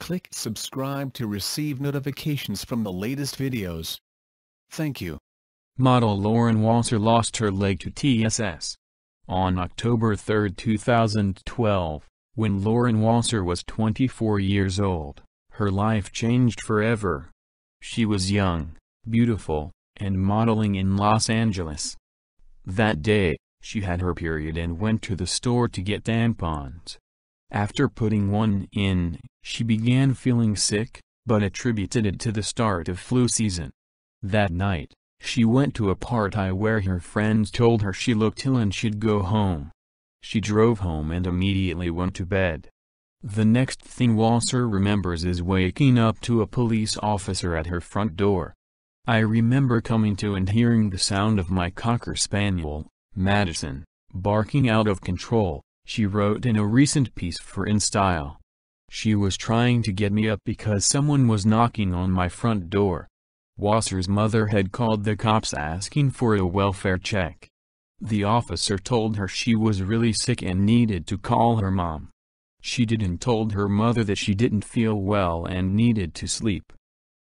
Click subscribe to receive notifications from the latest videos. Thank you. Model Lauren Wasser lost her leg to TSS. On October 3, 2012, when Lauren Wasser was 24 years old, her life changed forever. She was young, beautiful, and modeling in Los Angeles. That day, she had her period and went to the store to get tampons. After putting one in, she began feeling sick, but attributed it to the start of flu season. That night, she went to a party where her friends told her she looked ill and should go home. She drove home and immediately went to bed. The next thing Wasser remembers is waking up to a police officer at her front door. I remember coming to and hearing the sound of my cocker spaniel, Madison, barking out of control, she wrote in a recent piece for InStyle. She was trying to get me up because someone was knocking on my front door. Wasser's mother had called the cops asking for a welfare check. The officer told her she was really sick and needed to call her mom. She didn't told her mother that she didn't feel well and needed to sleep.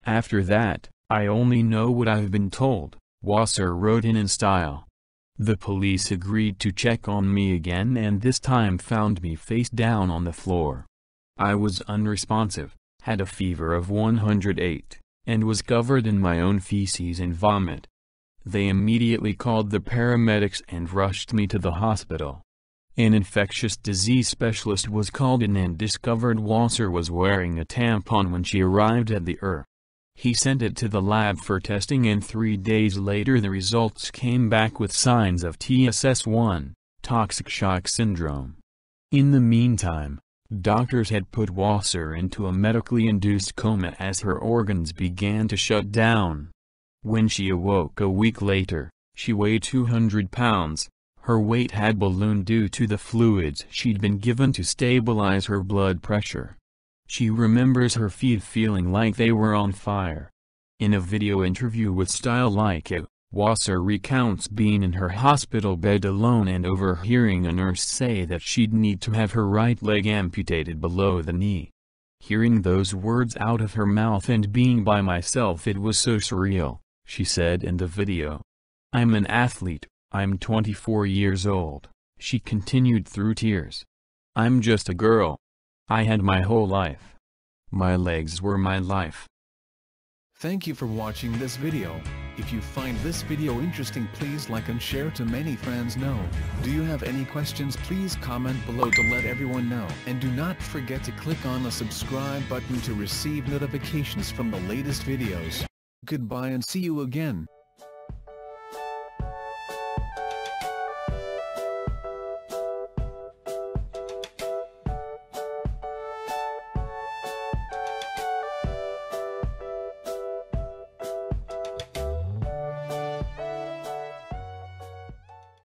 After that, I only know what I've been told, Wasser wrote in InStyle. The police agreed to check on me again and this time found me face down on the floor. I was unresponsive, had a fever of 108 and was covered in my own feces and vomit. They immediately called the paramedics and rushed me to the hospital. An infectious disease specialist was called in and discovered Wasser was wearing a tampon when she arrived at the ER. He sent it to the lab for testing and three days later the results came back with signs of TSS1, toxic shock syndrome. In the meantime, Doctors had put Wasser into a medically induced coma as her organs began to shut down. When she awoke a week later, she weighed 200 pounds. Her weight had ballooned due to the fluids she'd been given to stabilize her blood pressure. She remembers her feet feeling like they were on fire. In a video interview with Style Like It, Wasser recounts being in her hospital bed alone and overhearing a nurse say that she'd need to have her right leg amputated below the knee. Hearing those words out of her mouth and being by myself it was so surreal, she said in the video. I'm an athlete, I'm 24 years old, she continued through tears. I'm just a girl. I had my whole life. My legs were my life. Thank you for watching this video. If you find this video interesting please like and share to many friends know. Do you have any questions please comment below to let everyone know. And do not forget to click on the subscribe button to receive notifications from the latest videos. Goodbye and see you again.